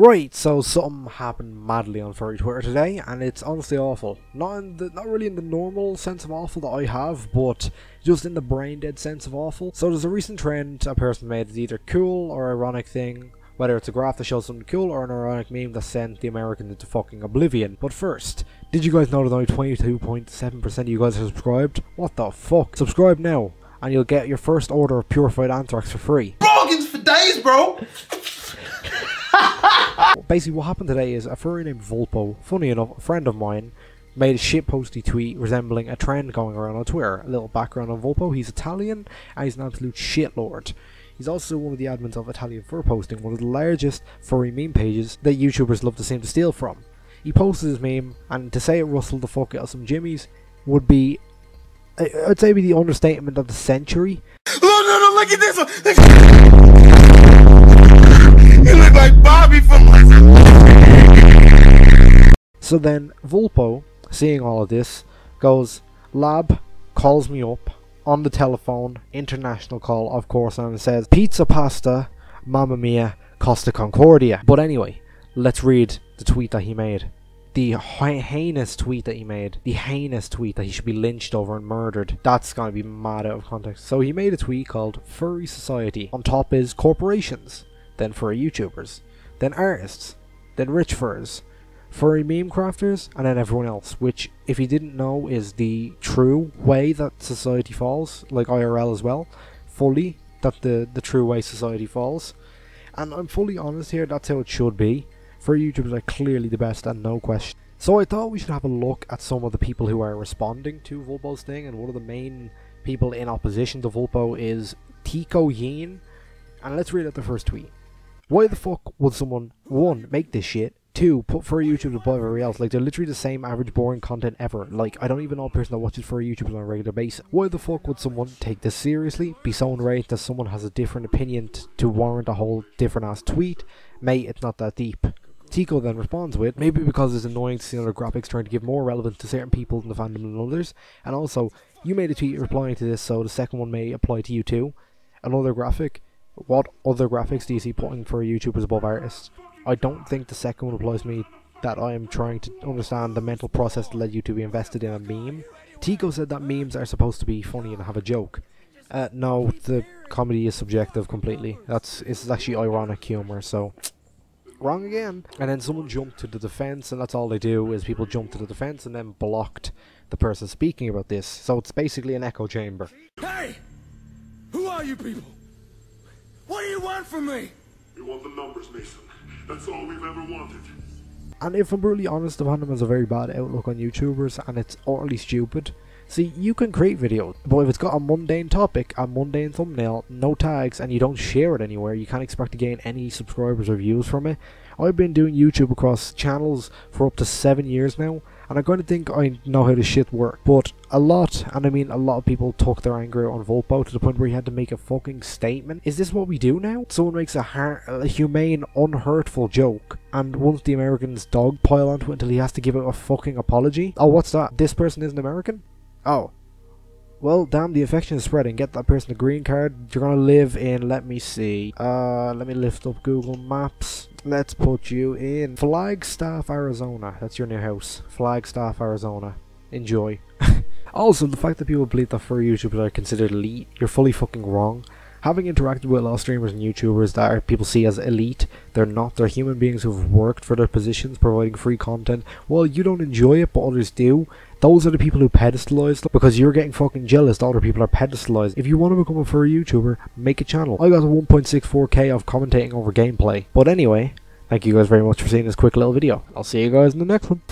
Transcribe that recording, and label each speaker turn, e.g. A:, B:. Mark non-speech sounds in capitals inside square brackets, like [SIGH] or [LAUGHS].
A: Right, so something happened madly on furry Twitter today, and it's honestly awful. Not in the, not really in the normal sense of awful that I have, but just in the brain dead sense of awful. So there's a recent trend a person made is either cool or ironic thing, whether it's a graph that shows something cool or an ironic meme that sent the Americans into fucking oblivion. But first, did you guys know that only 22.7% of you guys are subscribed? What the fuck? Subscribe now, and you'll get your first order of purified anthrax for free.
B: Rogan's for days, bro.
A: Basically, what happened today is a furry named Volpo, funny enough, a friend of mine, made a shitposty tweet resembling a trend going around on Twitter. A little background on Volpo, he's Italian and he's an absolute shitlord. He's also one of the admins of Italian Fur Posting, one of the largest furry meme pages that YouTubers love to seem to steal from. He posted his meme, and to say it rustled the fuck out of some jimmies would be, I'd say, be the understatement of the century.
B: Look, no, no, look at this one. [LAUGHS]
A: So then Volpo, seeing all of this, goes, Lab calls me up on the telephone, international call, of course, and says, Pizza pasta, mamma mia, Costa Concordia. But anyway, let's read the tweet that he made. The heinous tweet that he made. The heinous tweet that he should be lynched over and murdered. That's gonna be mad out of context. So he made a tweet called Furry Society. On top is corporations, then furry YouTubers, then artists, then rich furs, furry meme crafters, and then everyone else, which, if you didn't know, is the true way that society falls, like IRL as well, fully, that the, the true way society falls. And I'm fully honest here, that's how it should be. Furry YouTubers are clearly the best, and no question. So I thought we should have a look at some of the people who are responding to Volpo's thing, and one of the main people in opposition to Volpo is Tico Yin. And let's read out the first tweet. Why the fuck would someone, one, make this shit, two, put furry YouTubers above everybody else? Like, they're literally the same average boring content ever. Like, I don't even know a person that watches furry YouTubers on a regular basis. Why the fuck would someone take this seriously? Be so enraged that someone has a different opinion to warrant a whole different ass tweet? Mate, it's not that deep. Tico then responds with, maybe because it's annoying to see other graphics trying to give more relevance to certain people in the fandom than others, and also, you made a tweet replying to this, so the second one may apply to you too. Another graphic, what other graphics do you see putting for YouTubers above artists? I don't think the second one applies to me that I am trying to understand the mental process that led you to be invested in a meme. Tico said that memes are supposed to be funny and have a joke. Uh, no, the comedy is subjective completely. That's it's actually ironic humor, so [TSK] wrong again. And then someone jumped to the defense, and that's all they do is people jump to the defense and then blocked the person speaking about this. So it's basically an echo chamber.
B: Hey, who are you people? What do you want from me?
C: We want the numbers, Mason. That's all we've ever wanted.
A: And if I'm brutally honest, the fandom has a very bad outlook on YouTubers, and it's utterly stupid. See, you can create videos, but if it's got a mundane topic, a mundane thumbnail, no tags, and you don't share it anywhere, you can't expect to gain any subscribers or views from it. I've been doing YouTube across channels for up to seven years now, and I'm going to think I know how this shit works. But a lot, and I mean a lot of people took their anger on Volpo to the point where he had to make a fucking statement. Is this what we do now? Someone makes a, har- a humane, unhurtful joke, and once the Americans dog pile onto it until he has to give out a fucking apology. Oh, what's that? This person isn't American? Oh. Well, damn, the infection is spreading. Get that person a green card. You're gonna live in, let me see. Uh, let me lift up Google Maps. Let's put you in Flagstaff, Arizona. That's your new house. Flagstaff, Arizona. Enjoy. [LAUGHS] also, the fact that people believe that furry YouTubers are considered elite, you're fully fucking wrong. Having interacted with a lot of streamers and YouTubers that are, people see as elite, they're not. They're human beings who've worked for their positions, providing free content. Well, you don't enjoy it, but others do, those are the people who pedestalize because you're getting fucking jealous that other people are pedestalized. If you want to become a furry YouTuber, make a channel. I got a 1.64k of commentating over gameplay. But anyway, thank you guys very much for seeing this quick little video. I'll see you guys in the next one.